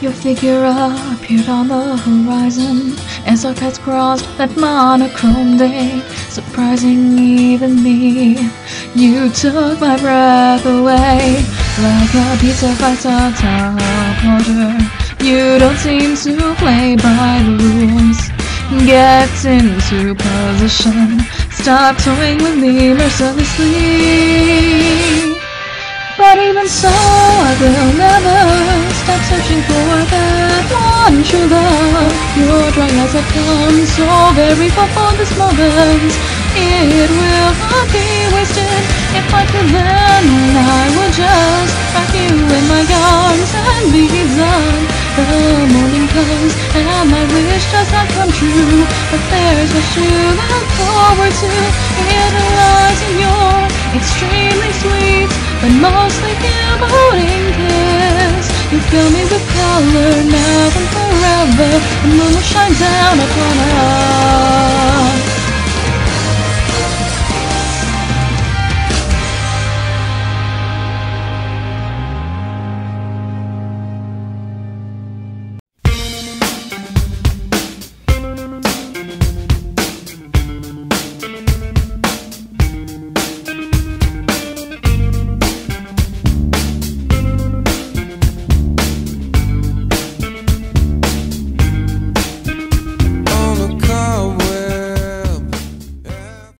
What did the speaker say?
Your figure appeared on the horizon as our paths crossed that monochrome day, surprising even me. You took my breath away like a pizza fighter top order. You don't seem to play by the rules. Get into position. Stop toying with me mercilessly. But even so, I for that one true love. Your dry eyes have come so very far for this moment. It will not be wasted if I could then. I would just wrap you in my arms and be done. The morning comes and my wish does not come true, but there's much to look forward to. Fill me with color now and forever. The moon will shine down upon us.